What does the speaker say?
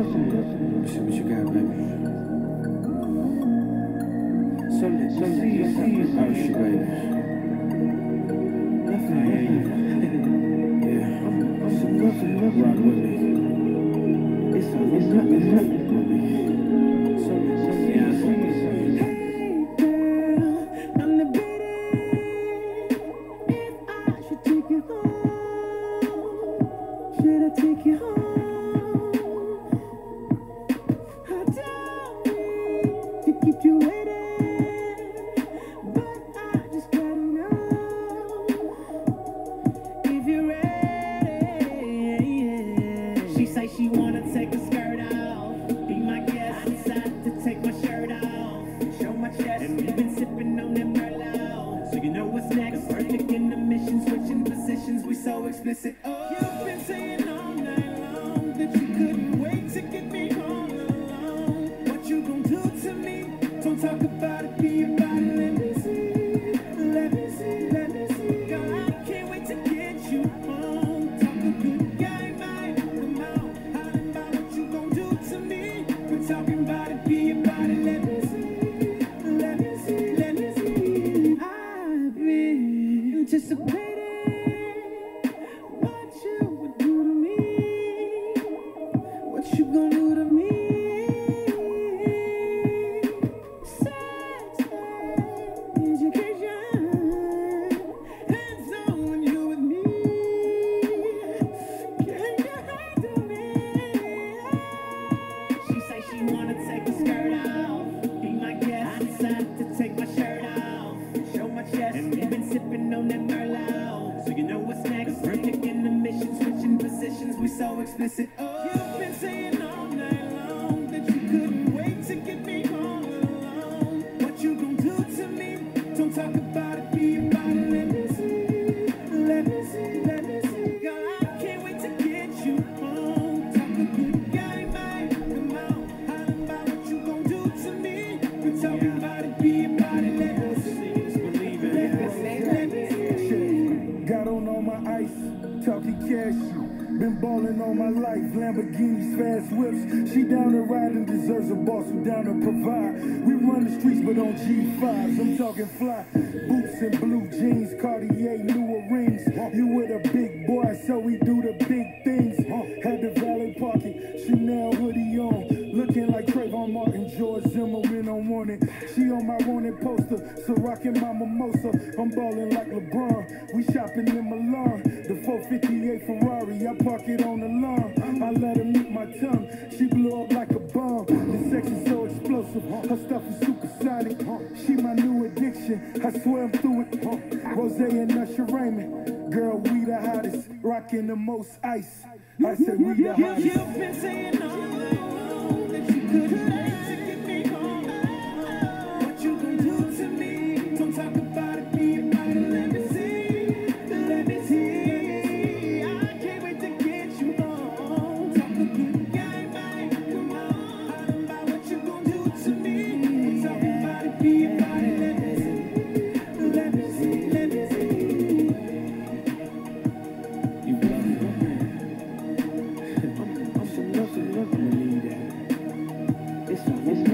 Let's see what you got, baby. So let's so see something about you, baby. Nothing, yeah. I'm so nothing, rock with me. It's a it's nothing, nothing with me. So explicit. Oh, you've been saying all night long that you couldn't wait to get me all alone. What you gonna do to me? Don't talk about so explicit. Oh, you've been saying Been balling all my life, Lamborghinis, fast whips. She down to ride and deserves a boss who down to provide. We run the streets, but on G5s. I'm talking fly, boots and blue jeans, Cartier, newer rings. You with a big boy, so we do the big things. Had the valet parking, Chanel hoodie on, looking like Trayvon Martin, George Zimmerman on warning. She on my so rocking my mimosa. I'm balling like LeBron. We shopping in Milan. The 458 Ferrari, I park it on the lawn. I let her meet my tongue. She blew up like a bomb. The sex is so explosive. Her stuff is supersonic. She my new addiction. I swear I'm through it. Rose and Usher Raymond. Girl, we the hottest. Rocking the most ice. I said we the hottest. You've been saying all along that you could Miss